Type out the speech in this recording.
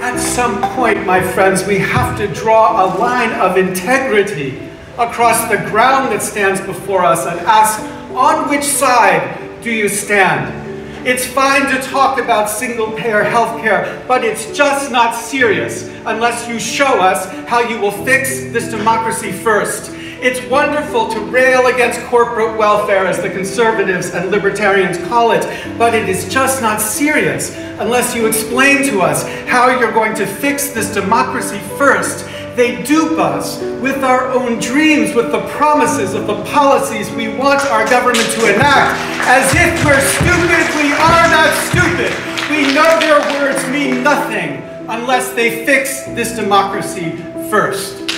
At some point, my friends, we have to draw a line of integrity across the ground that stands before us and ask, on which side do you stand? It's fine to talk about single payer healthcare, but it's just not serious unless you show us how you will fix this democracy first. It's wonderful to rail against corporate welfare, as the conservatives and libertarians call it, but it is just not serious unless you explain to us how you're going to fix this democracy first they dupe us with our own dreams, with the promises of the policies we want our government to enact, as if we're stupid. We are not stupid. We know their words mean nothing unless they fix this democracy first.